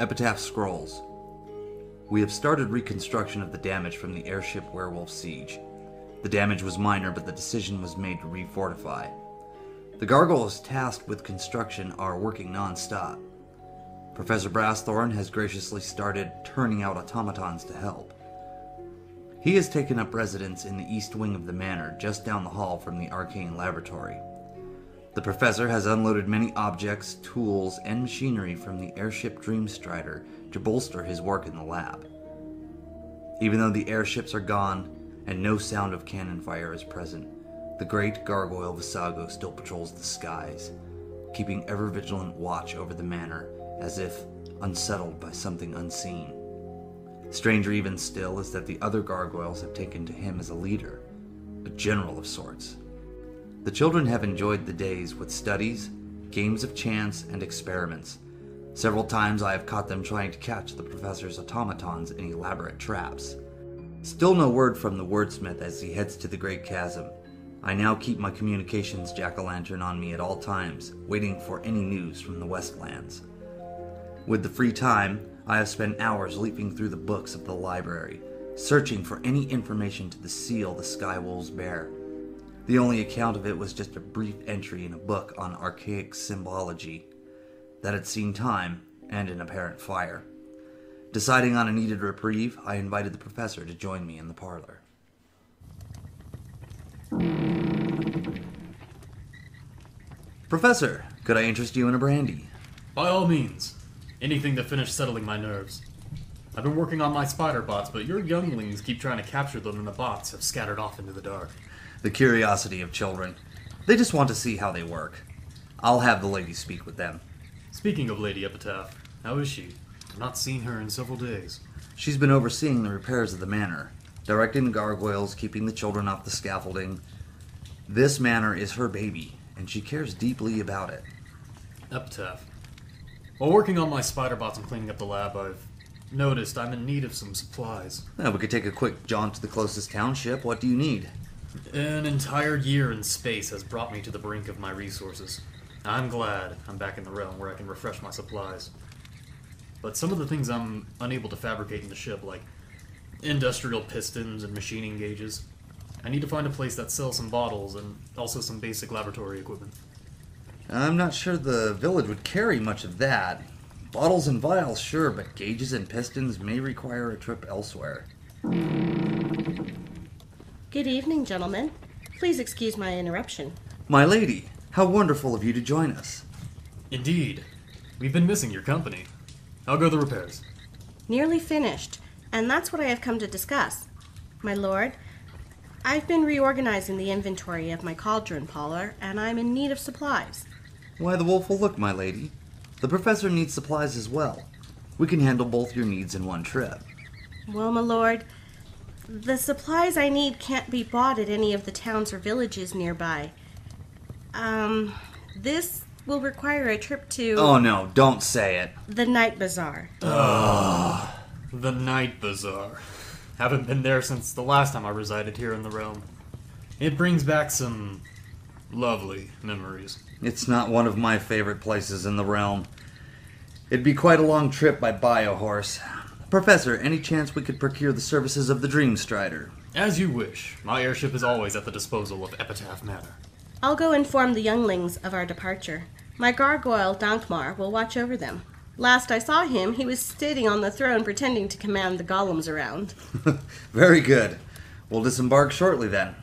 Epitaph Scrolls. We have started reconstruction of the damage from the airship werewolf siege. The damage was minor, but the decision was made to refortify. The gargoyles tasked with construction are working non-stop. Professor Brassthorn has graciously started turning out automatons to help. He has taken up residence in the east wing of the manor, just down the hall from the arcane laboratory. The professor has unloaded many objects, tools, and machinery from the airship Dreamstrider to bolster his work in the lab. Even though the airships are gone and no sound of cannon fire is present, the great gargoyle Visago still patrols the skies, keeping ever vigilant watch over the manor as if unsettled by something unseen. Stranger even still is that the other gargoyles have taken to him as a leader, a general of sorts. The children have enjoyed the days with studies, games of chance, and experiments. Several times I have caught them trying to catch the professor's automatons in elaborate traps. Still no word from the wordsmith as he heads to the Great Chasm. I now keep my communications jack o' lantern on me at all times, waiting for any news from the Westlands. With the free time, I have spent hours leaping through the books of the library, searching for any information to the seal the Sky Wolves bear. The only account of it was just a brief entry in a book on archaic symbology that had seen time and an apparent fire. Deciding on a needed reprieve, I invited the professor to join me in the parlor. Professor, could I interest you in a brandy? By all means. Anything to finish settling my nerves. I've been working on my spider bots, but your younglings keep trying to capture them, and the bots have scattered off into the dark. The curiosity of children. They just want to see how they work. I'll have the lady speak with them. Speaking of Lady Epitaph, how is she? I've not seen her in several days. She's been overseeing the repairs of the manor, directing the gargoyles, keeping the children off the scaffolding. This manor is her baby, and she cares deeply about it. Epitaph. While working on my spider bots and cleaning up the lab, I've noticed I'm in need of some supplies. Now, we could take a quick jaunt to the closest township. What do you need? An entire year in space has brought me to the brink of my resources. I'm glad I'm back in the realm where I can refresh my supplies. But some of the things I'm unable to fabricate in the ship, like industrial pistons and machining gauges, I need to find a place that sells some bottles and also some basic laboratory equipment. I'm not sure the village would carry much of that. Bottles and vials, sure, but gauges and pistons may require a trip elsewhere. Good evening, gentlemen. Please excuse my interruption. My lady, how wonderful of you to join us. Indeed. We've been missing your company. How go the repairs? Nearly finished, and that's what I have come to discuss. My lord, I've been reorganizing the inventory of my cauldron parlor, and I'm in need of supplies. Why, the wolf will look, my lady. The professor needs supplies as well. We can handle both your needs in one trip. Well, my lord, the supplies I need can't be bought at any of the towns or villages nearby. Um, this will require a trip to Oh no, don't say it. the night bazaar. The Night Bazaar. Haven't been there since the last time I resided here in the realm. It brings back some lovely memories. It's not one of my favorite places in the realm. It'd be quite a long trip by bio horse. Professor, any chance we could procure the services of the Dreamstrider? As you wish. My airship is always at the disposal of Epitaph Manor. I'll go inform the younglings of our departure. My gargoyle, Dankmar, will watch over them. Last I saw him, he was sitting on the throne pretending to command the golems around. Very good. We'll disembark shortly then.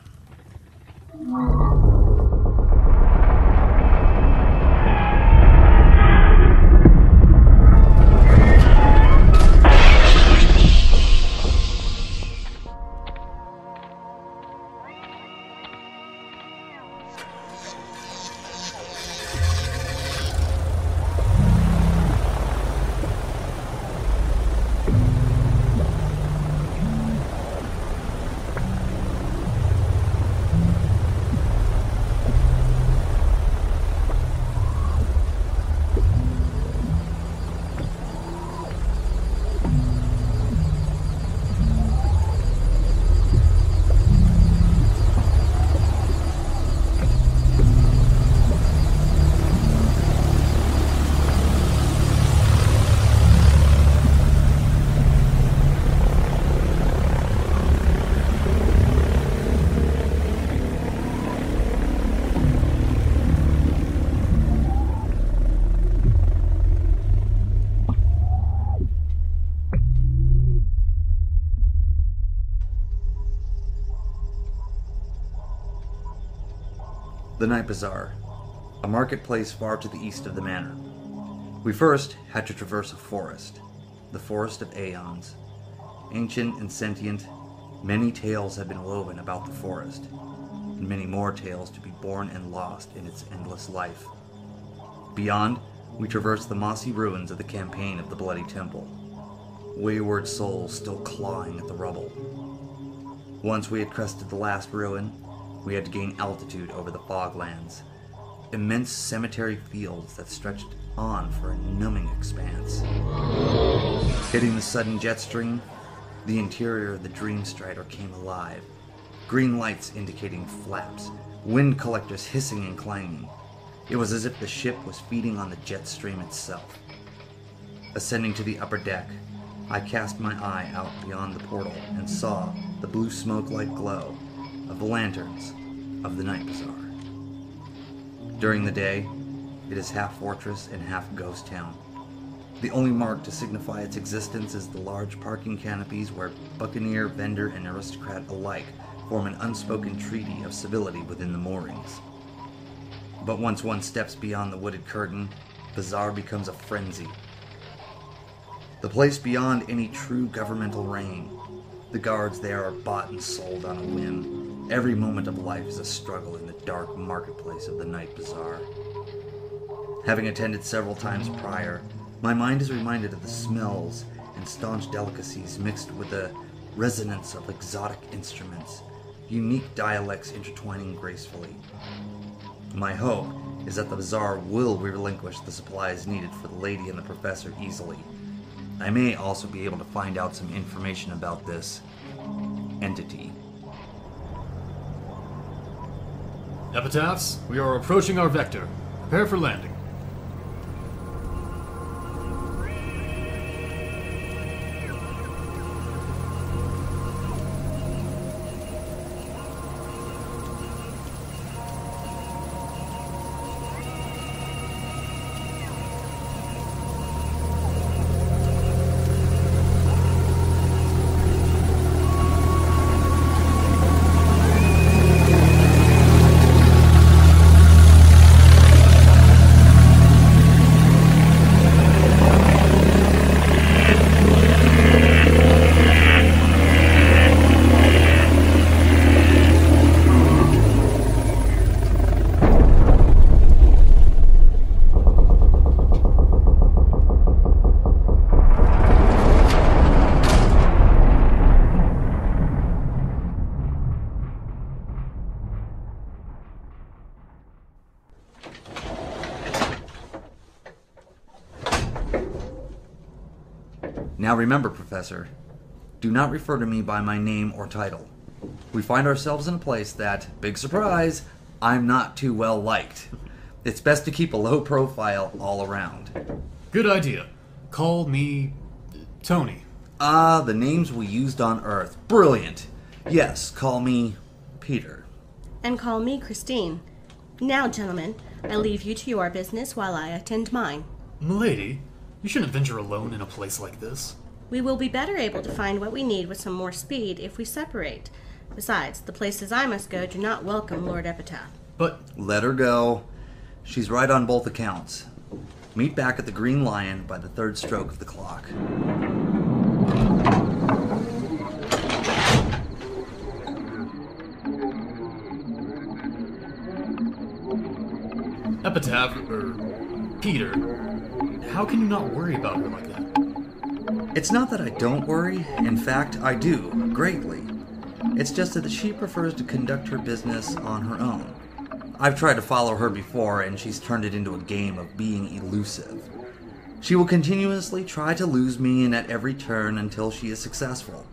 Night Bazaar, a marketplace far to the east of the manor. We first had to traverse a forest, the Forest of Aeons. Ancient and sentient, many tales have been woven about the forest, and many more tales to be born and lost in its endless life. Beyond, we traversed the mossy ruins of the campaign of the Bloody Temple, wayward souls still clawing at the rubble. Once we had crested the last ruin, we had to gain altitude over the foglands, immense cemetery fields that stretched on for a numbing expanse. Hitting the sudden jet stream, the interior of the Dreamstrider came alive. Green lights indicating flaps, wind collectors hissing and clanging. It was as if the ship was feeding on the jet stream itself. Ascending to the upper deck, I cast my eye out beyond the portal and saw the blue smoke like glow of the lanterns of the Night Bazaar. During the day, it is half fortress and half ghost town. The only mark to signify its existence is the large parking canopies where buccaneer, vendor, and aristocrat alike form an unspoken treaty of civility within the moorings. But once one steps beyond the wooded curtain, bazaar becomes a frenzy. The place beyond any true governmental reign. The guards there are bought and sold on a whim. Every moment of life is a struggle in the dark marketplace of the night bazaar. Having attended several times prior, my mind is reminded of the smells and staunch delicacies mixed with the resonance of exotic instruments, unique dialects intertwining gracefully. My hope is that the bazaar will relinquish the supplies needed for the lady and the professor easily. I may also be able to find out some information about this entity. Epitaphs, we are approaching our vector. Prepare for landing. Now remember, Professor, do not refer to me by my name or title. We find ourselves in a place that, big surprise, I'm not too well liked. It's best to keep a low profile all around. Good idea. Call me Tony. Ah, the names we used on Earth. Brilliant. Yes, call me Peter. And call me Christine. Now, gentlemen, I leave you to your business while I attend mine. Milady, you shouldn't venture alone in a place like this. We will be better able to find what we need with some more speed if we separate. Besides, the places I must go do not welcome Lord Epitaph. But Let her go. She's right on both accounts. Meet back at the Green Lion by the third stroke of the clock. Epitaph, or Peter, how can you not worry about her like that? It's not that I don't worry, in fact, I do, greatly. It's just that she prefers to conduct her business on her own. I've tried to follow her before, and she's turned it into a game of being elusive. She will continuously try to lose me in at every turn until she is successful.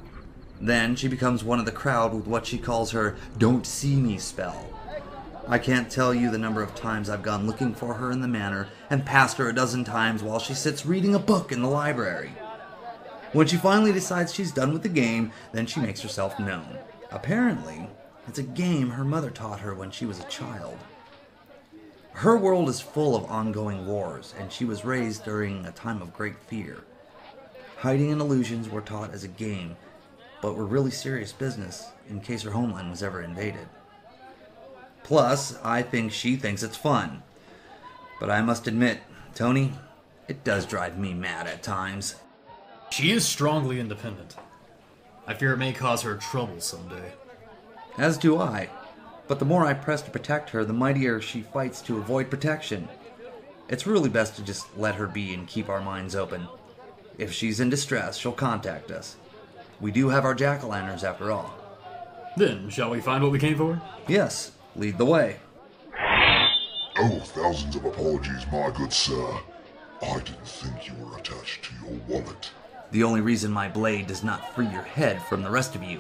Then she becomes one of the crowd with what she calls her don't see me spell. I can't tell you the number of times I've gone looking for her in the manor and passed her a dozen times while she sits reading a book in the library. When she finally decides she's done with the game, then she makes herself known. Apparently, it's a game her mother taught her when she was a child. Her world is full of ongoing wars, and she was raised during a time of great fear. Hiding and illusions were taught as a game, but were really serious business in case her homeland was ever invaded. Plus, I think she thinks it's fun. But I must admit, Tony, it does drive me mad at times. She is strongly independent. I fear it may cause her trouble someday. As do I. But the more I press to protect her, the mightier she fights to avoid protection. It's really best to just let her be and keep our minds open. If she's in distress, she'll contact us. We do have our jack o' lanterns after all. Then, shall we find what we came for? Yes, lead the way. Oh, thousands of apologies, my good sir. I didn't think you were attached to your wallet. The only reason my blade does not free your head from the rest of you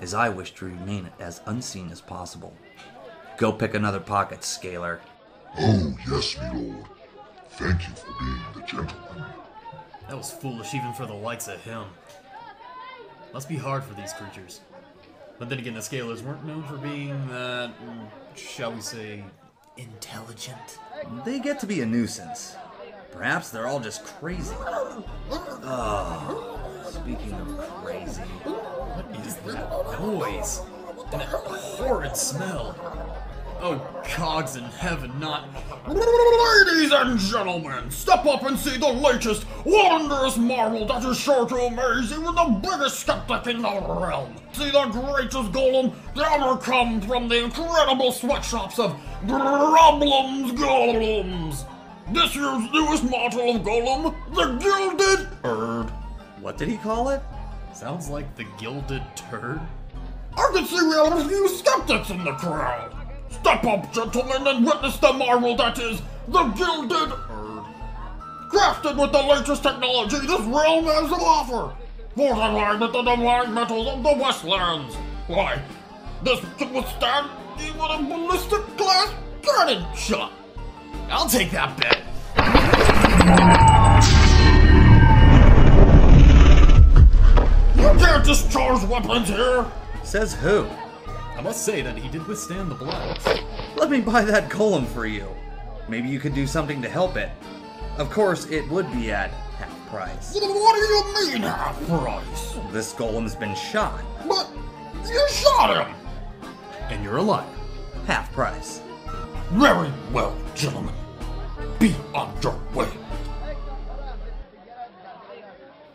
is I wish to remain as unseen as possible. Go pick another pocket, Scaler. Oh, yes, my lord. Thank you for being the gentleman. That was foolish even for the likes of him. Must be hard for these creatures. But then again, the Scalers weren't known for being that, shall we say, intelligent. They get to be a nuisance. Perhaps they're all just crazy. Oh, speaking of crazy. What is that noise? And that horrid smell. Oh, cogs in heaven, not. Ladies and gentlemen, step up and see the latest wondrous marvel that is sure to amaze even the biggest skeptic in the realm. See the greatest golem that ever come from the incredible sweatshops of Grublum's Golems. This year's newest model of golem, the Gilded Bird. What did he call it? Sounds like the gilded turd. I can see we have a few skeptics in the crowd. Step up, gentlemen, and witness the marvel that is the Gilded Earth. Crafted with the latest technology this realm has to offer. Fortified with the divine metals of the Westlands. Why, this can withstand even a ballistic glass cannon shot. I'll take that bet. You can't discharge weapons here. Says who? I must say that he did withstand the blast. Let me buy that golem for you. Maybe you could do something to help it. Of course, it would be at half price. What do you mean half price? This golem's been shot. But you shot him. And you're a liar. Half price. Very well, gentlemen. Be on your way.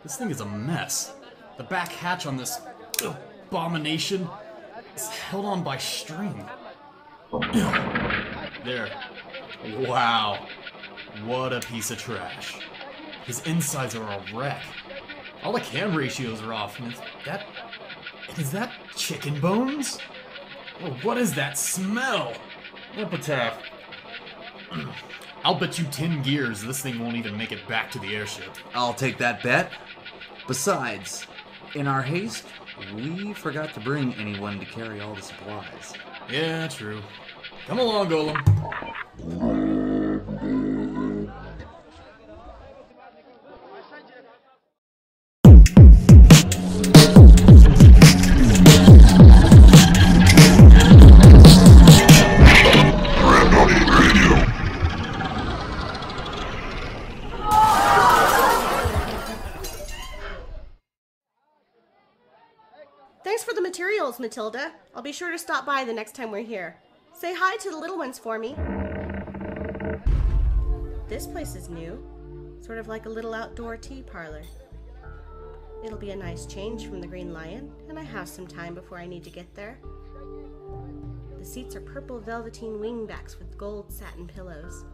This thing is a mess. The back hatch on this abomination is held on by string. There. Wow. What a piece of trash. His insides are a wreck. All the cam ratios are off. And is that. Is that chicken bones? Or what is that smell? Epitaph. I'll bet you 10 gears this thing won't even make it back to the airship. I'll take that bet. Besides, in our haste, we forgot to bring anyone to carry all the supplies. Yeah, true. Come along, Golem. Matilda. I'll be sure to stop by the next time we're here. Say hi to the little ones for me. This place is new, sort of like a little outdoor tea parlor. It'll be a nice change from the Green Lion, and I have some time before I need to get there. The seats are purple velveteen wingbacks with gold satin pillows.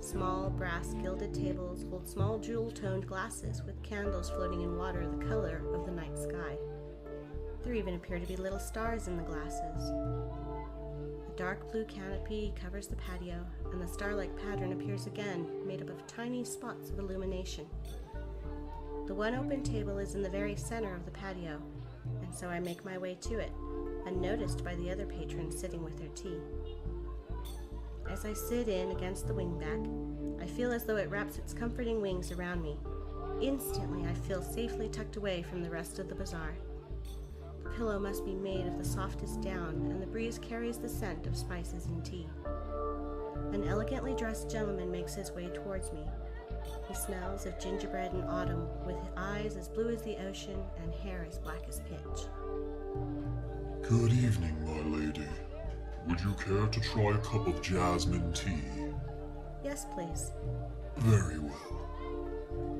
Small brass gilded tables hold small jewel toned glasses with candles floating in water the color of the night sky. There even appear to be little stars in the glasses. A dark blue canopy covers the patio, and the star like pattern appears again, made up of tiny spots of illumination. The one open table is in the very center of the patio, and so I make my way to it, unnoticed by the other patrons sitting with their tea. As I sit in against the wingback, I feel as though it wraps its comforting wings around me. Instantly, I feel safely tucked away from the rest of the bazaar. Pillow must be made of the softest down, and the breeze carries the scent of spices and tea. An elegantly dressed gentleman makes his way towards me. He smells of gingerbread and autumn, with eyes as blue as the ocean and hair as black as pitch. Good evening, my lady. would you care to try a cup of jasmine tea? Yes, please. Very well.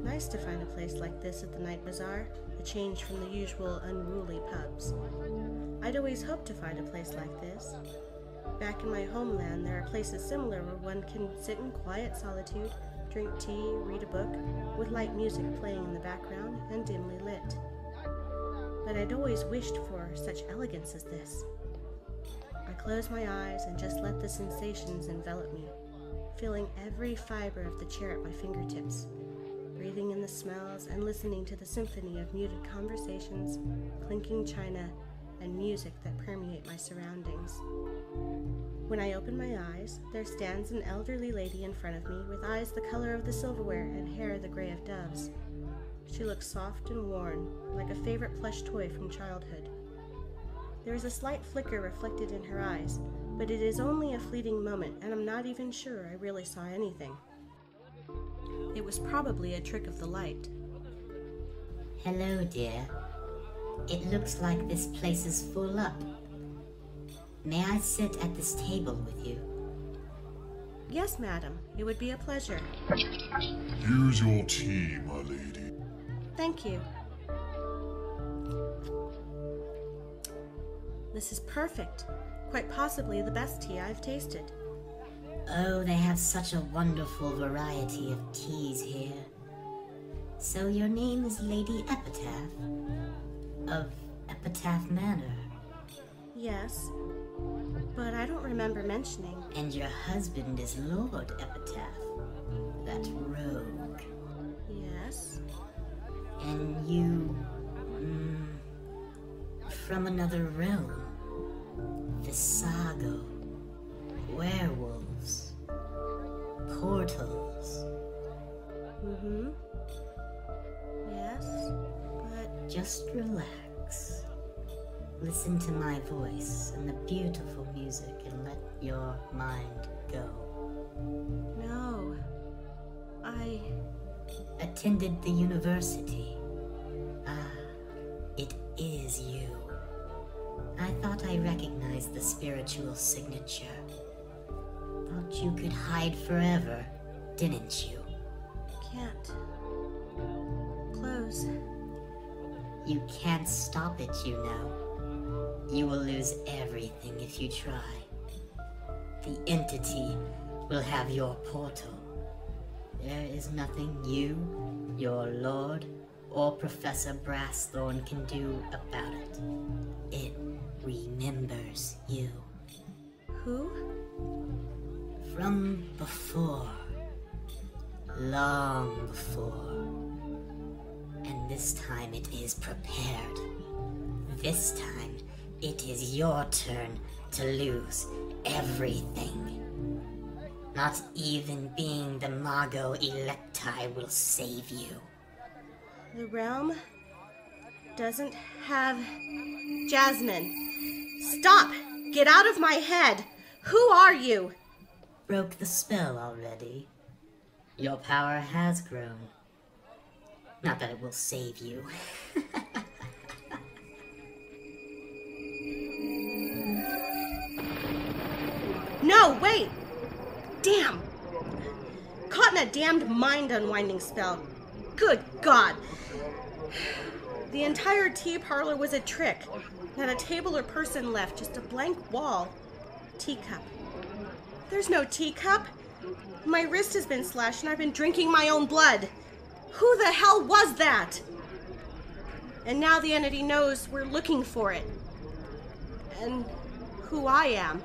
Nice to find a place like this at the night bazaar, a change from the usual unruly pubs. I'd always hoped to find a place like this. Back in my homeland, there are places similar where one can sit in quiet solitude, drink tea, read a book, with light music playing in the background and dimly lit. But I'd always wished for such elegance as this. I closed my eyes and just let the sensations envelop me, feeling every fiber of the chair at my fingertips breathing in the smells and listening to the symphony of muted conversations, clinking china, and music that permeate my surroundings. When I open my eyes, there stands an elderly lady in front of me with eyes the color of the silverware and hair the gray of doves. She looks soft and worn, like a favorite plush toy from childhood. There is a slight flicker reflected in her eyes, but it is only a fleeting moment, and I'm not even sure I really saw anything. It was probably a trick of the light. Hello, dear. It looks like this place is full up. May I sit at this table with you? Yes, madam, it would be a pleasure. Use your tea, my lady. Thank you. This is perfect. Quite possibly the best tea I've tasted. Oh, they have such a wonderful variety of teas here. So your name is Lady Epitaph? Of Epitaph Manor. Yes, but I don't remember mentioning. And your husband is Lord Epitaph. That rogue. Yes. And you. Mm, from another realm. Visago. Werewolves. Portals. Mm-hmm. Yes, but Just relax. Listen to my voice and the beautiful music and let your mind go. no. I. Attended the university. Ah, it is you. I thought I recognized the spiritual signature. Thought you could hide forever, didn't you? can't. Close. You can't stop it, you know. You will lose everything if you try. The entity will have your portal. There is nothing you, your lord, or Professor Brassthorn can do about it. It remembers you Who? From before. Long before. And this time it is prepared. This time it is your turn to lose everything. Not even being the Mago Electi will save you. The realm doesn't have Jasmine. Stop! Get out of my head! Who are you? Broke the spell already. Your power has grown. Not that it will save you. No, wait! Damn! Caught in a damned mind unwinding spell. Good God! The entire tea parlor was a trick. Not a table or person left, just a blank wall. Teacup. There's no teacup. My wrist has been slashed and I've been drinking my own blood. Who the hell was that? And now the entity knows we're looking for it. And who I am.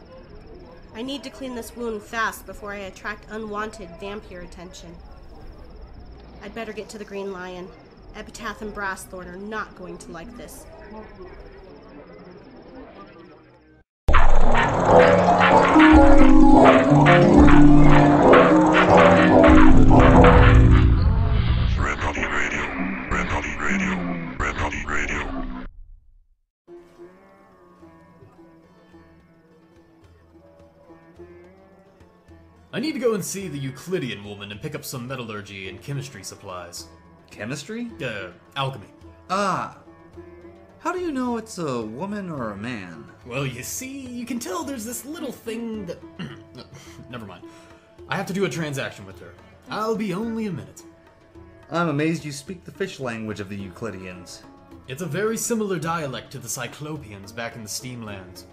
I need to clean this wound fast before I attract unwanted vampire attention. I'd better get to the Green Lion. Epitaph and Brassthorn are not going to like this. I need to go and see the Euclidean woman and pick up some metallurgy and chemistry supplies. Chemistry? Uh, alchemy. Ah. How do you know it's a woman or a man? Well, you see, you can tell there's this little thing that. Never mind. I have to do a transaction with her. I'll be only a minute. I'm amazed you speak the fish language of the Euclideans. It's a very similar dialect to the Cyclopeans back in the Steamlands.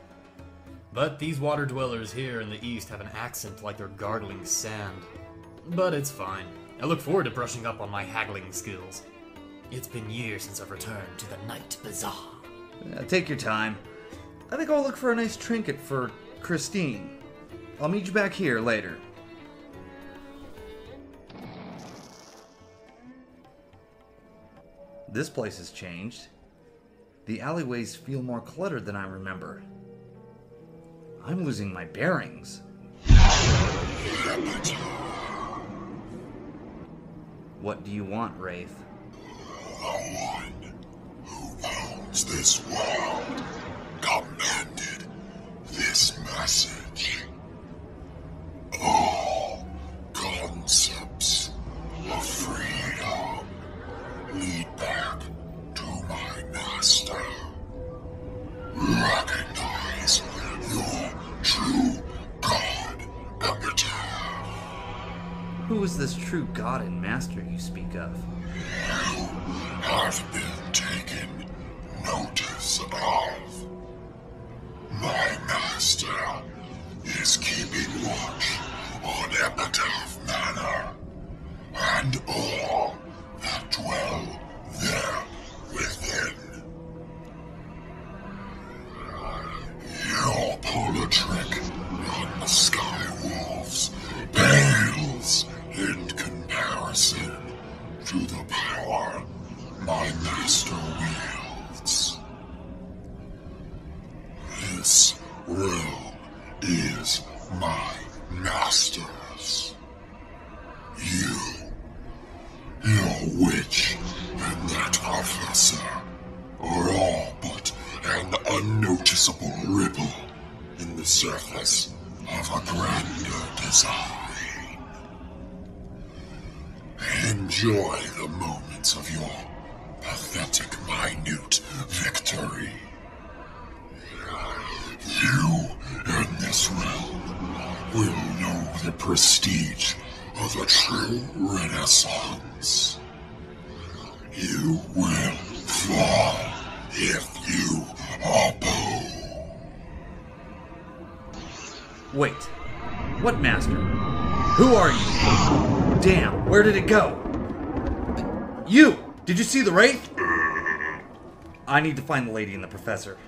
But these water dwellers here in the east have an accent like they're gargling sand. But it's fine. I look forward to brushing up on my haggling skills. It's been years since I've returned to the Night Bazaar. Uh, take your time. I think I'll look for a nice trinket for Christine. I'll meet you back here later. This place has changed. The alleyways feel more cluttered than I remember. I'm losing my bearings. What do you want, Wraith? Who owns this world You, your witch, and that officer are all but an unnoticeable ripple in the surface of a grander design. Enjoy the moments of your pathetic, minute victory. You in this realm will know the prestige of a true renaissance. You will fall if you oppose. Wait. What master? Who are you? Damn, where did it go? You! Did you see the wraith? I need to find the lady and the professor.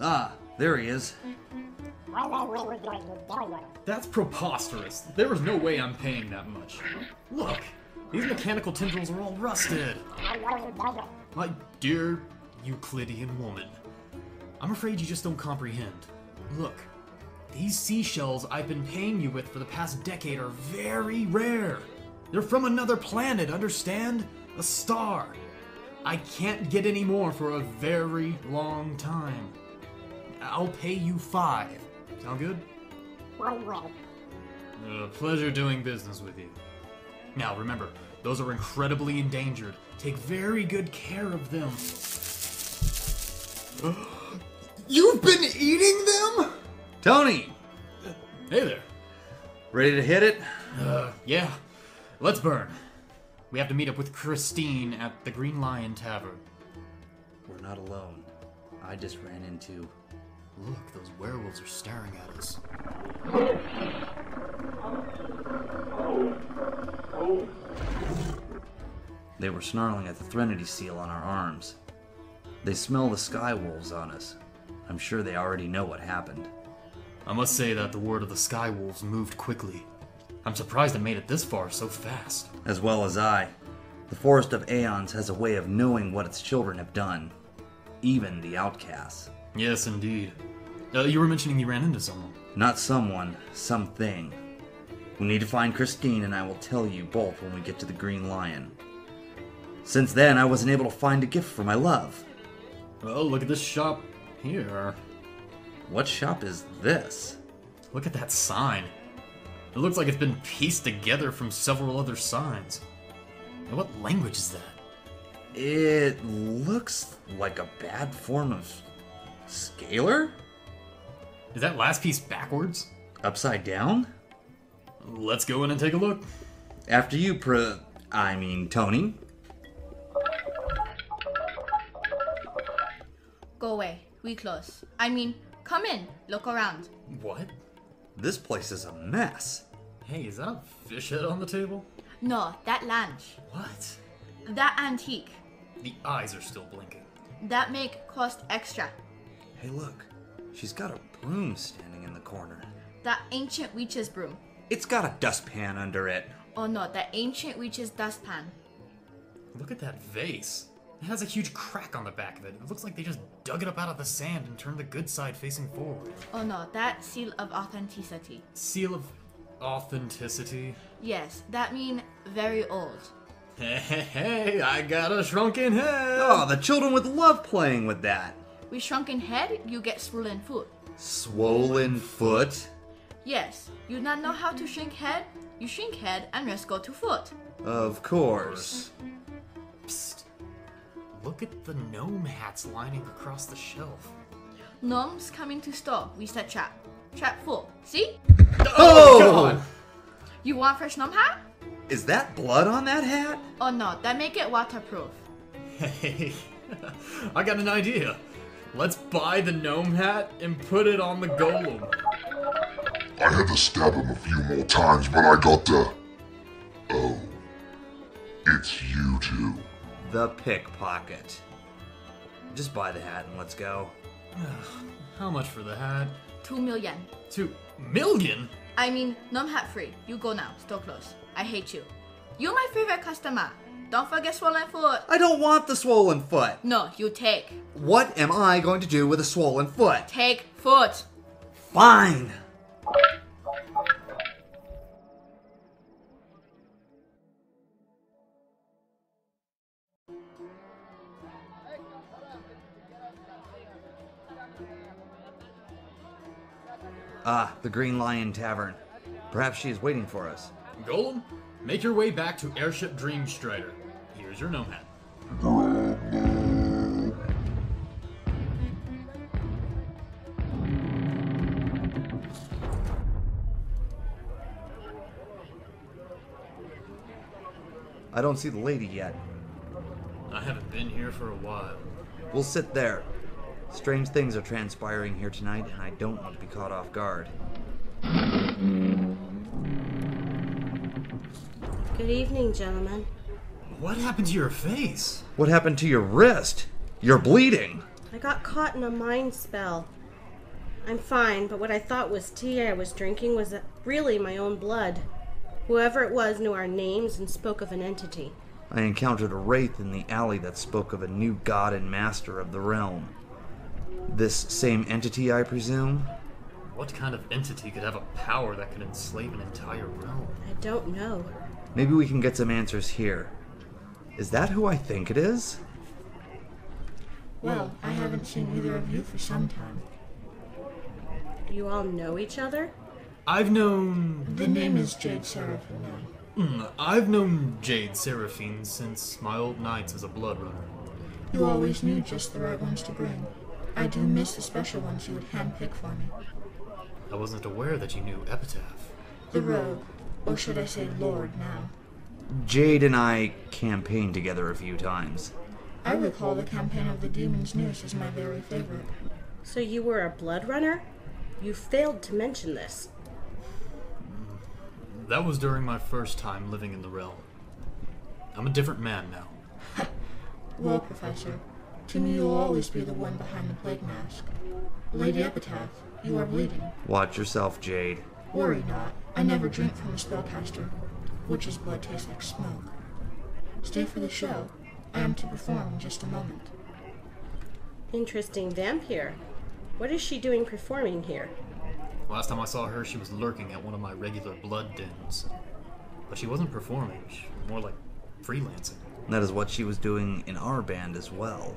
Ah, there he is. That's preposterous. There is no way I'm paying that much. Look, these mechanical tendrils are all rusted. My dear Euclidean woman, I'm afraid you just don't comprehend. Look, these seashells I've been paying you with for the past decade are very rare. They're from another planet, understand? A star. I can't get any more for a very long time. I'll pay you five. Sound good? Uh, pleasure doing business with you. Now, remember, those are incredibly endangered. Take very good care of them. You've been eating them? Tony! Hey there. Ready to hit it? Uh, yeah. Let's burn. We have to meet up with Christine at the Green Lion Tavern. We're not alone. I just ran into. Look, those werewolves are staring at us. They were snarling at the Threnody seal on our arms. They smell the sky wolves on us. I'm sure they already know what happened. I must say that the word of the Sky Wolves moved quickly. I'm surprised it made it this far so fast. As well as I. The Forest of Aeons has a way of knowing what its children have done. Even the outcasts. Yes, indeed. Uh, you were mentioning you ran into someone. Not someone, something. We need to find Christine, and I will tell you both when we get to the Green Lion. Since then, I wasn't able to find a gift for my love. Well, look at this shop here. What shop is this? Look at that sign. It looks like it's been pieced together from several other signs. And what language is that? It looks like a bad form of Scaler? Is that last piece backwards? Upside down? Let's go in and take a look. After you, Pr. I mean, Tony. Go away. We close. I mean, come in. Look around. What? This place is a mess. Hey, is that a fish head on the table? No, that lunch. What? That antique. The eyes are still blinking. That make cost extra. Hey, look. She's got a broom standing in the corner. That ancient witch's broom. It's got a dustpan under it. Oh no, that ancient witch's dustpan. Look at that vase. It has a huge crack on the back of it. It looks like they just dug it up out of the sand and turned the good side facing forward. Oh no, that seal of authenticity. Seal of authenticity. Yes, that mean very old. Hey, hey, hey, I got a shrunken head. Oh, the children would love playing with that. With shrunken head, you get swollen foot. Swollen foot? Yes, you not know how to shrink head? You shrink head and rest go to foot. Of course. Psst. Look at the gnome hats lining across the shelf. Gnomes coming to store. We set trap. Trap full. See? Oh! oh you want fresh gnome hat? Is that blood on that hat? Oh no, that make it waterproof. Hey, I got an idea. Let's buy the gnome hat and put it on the golem. I had to stab him a few more times, but I got the. Oh. It's you two. The pickpocket. Just buy the hat and let's go. How much for the hat? Two million. Two million? I mean, gnome hat free. You go now. Store close. I hate you. You're my favorite customer. Don't forget swollen foot. I don't want the swollen foot. No, you take. What am I going to do with a swollen foot? Take foot. Fine. Ah, the Green Lion Tavern. Perhaps she is waiting for us. Golem, make your way back to Airship Dreamstrider. Here's your gnome hat. I don't see the lady yet. I haven't been here for a while. We'll sit there. Strange things are transpiring here tonight, and I don't want to be caught off guard. Good evening, gentlemen. What happened to your face? What happened to your wrist? You're bleeding. I got caught in a mind spell. I'm fine, but what I thought was tea I was drinking was uh, really my own blood. Whoever it was knew our names and spoke of an entity. I encountered a wraith in the alley that spoke of a new god and master of the realm. This same entity, I presume? What kind of entity could have a power that could enslave an entire realm? I don't know. Maybe we can get some answers here. Is that who I think it is? Well, I haven't seen either of you for some time. Do you all know each other? I've known. The name is Jade Serafin now. Hmm, I've known Jade Serafin since my old nights as a blood runner. You always knew just the right ones to bring. I do miss the special ones you would handpick for me. I wasn't aware that you knew Epitaph. The rogue, or should I say Lord now. Jade and I campaigned together a few times. I recall the campaign of the Demon's Noose as my very favorite. So you were a blood runner? You failed to mention this. That was during my first time living in the realm. I'm a different man now. Well, Professor, to me you'll always be the one behind the plague mask. Lady Epitaph, you are bleeding. Watch yourself, Jade. Worry not, I never drink from a spellcaster. Witch's blood tastes like smoke. Stay for the show. I am to perform in just a moment. Interesting vampire. What is she doing performing here? Last time I saw her, she was lurking at one of my regular blood dens. But she wasn't performing, she was more like freelancing. That is what she was doing in our band as well.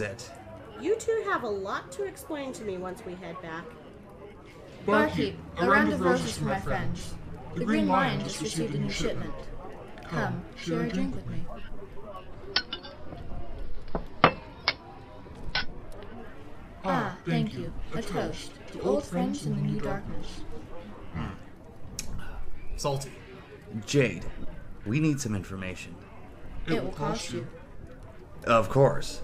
Exquisite. You two have a lot to explain to me once we head back. Barkeep, a round of roses for my friends. The Green Lion just received a new shipment. Come, share a drink with me. Ah, thank you. A toast. To old friends in the new darkness. Salty. Jade, we need some information. It will cost you. Of course.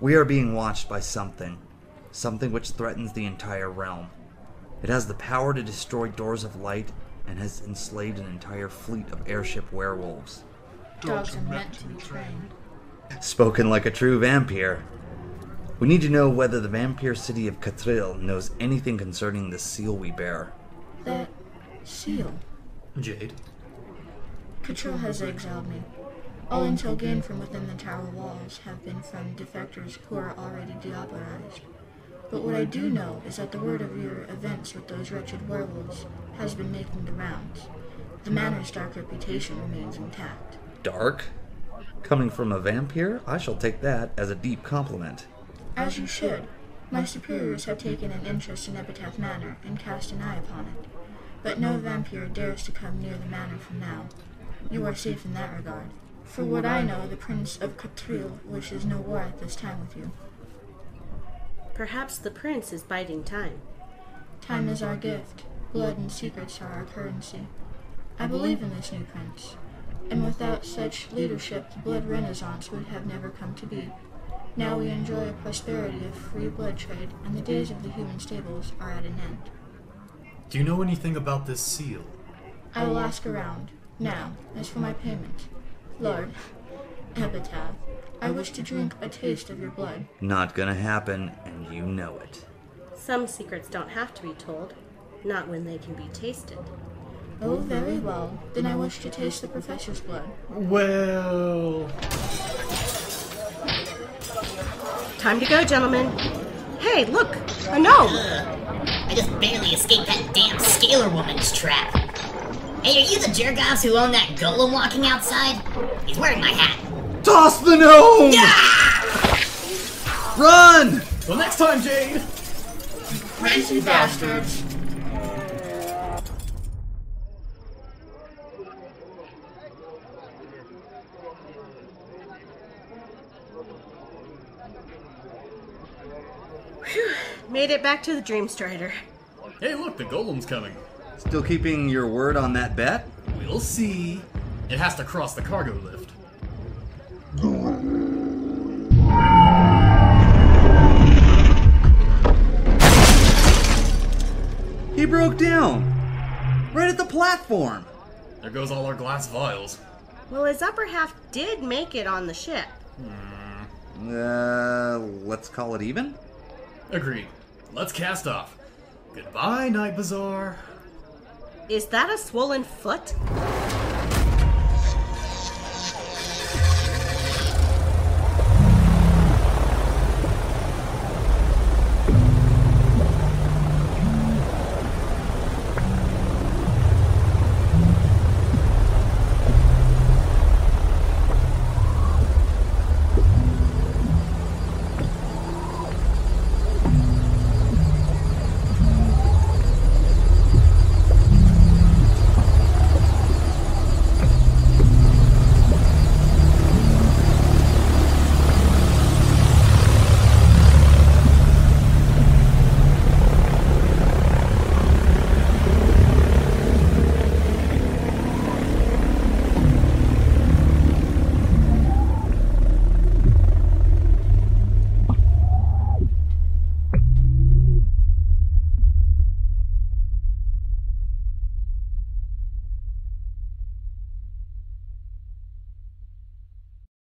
We are being watched by something. Something which threatens the entire realm. It has the power to destroy doors of light and has enslaved an entire fleet of airship werewolves. Dogs are meant to be trained. Spoken like a true vampire. We need to know whether the vampire city of Catril knows anything concerning the seal we bear. That seal. Jade. Catril has exiled me. All intel gained from within the tower walls have been from defectors who are already diablerized. But what I do know is that the word of your events with those wretched werewolves has been making the rounds. The manor's dark reputation remains intact. Dark? Coming from a vampire, I shall take that as a deep compliment. As you should. My superiors have taken an interest in Epitaph Manor and cast an eye upon it. But no vampire dares to come near the manor from now. You are safe in that regard. For what I know, the Prince of Catril wishes no war at this time with you. Perhaps the prince is biding time. Time is our gift. Blood and secrets are our currency. I believe in this new prince. And without such leadership, the blood renaissance would have never come to be. Now we enjoy a prosperity of free blood trade, and the days of the human stables are at an end. Do you know anything about this seal? I will ask around. Now, as for my payment. Lord, Epitaph, I wish to drink a taste of your blood. Not gonna happen, and you know it. Some secrets don't have to be told, not when they can be tasted. Oh, very well. Then I wish to taste the professor's blood. Well. Time to go, gentlemen. Hey, look! A gnome! I just barely escaped that damn Scaler woman's trap. Hey, are you the jergoffs who own that golem walking outside? He's wearing my hat. Toss the gnome! Run! Till next time, Jade! Crazy bastards! Made it back to the Dreamstrider. Hey, look, the golem's coming. Still keeping your word on that bet? We'll see. It has to cross the cargo lift. He broke down! Right at the platform! There goes all our glass vials. Well, his upper half did make it on the ship. Uh, let's call it even? Agreed. Let's cast off. Goodbye, Night Bazaar. Is that a swollen foot?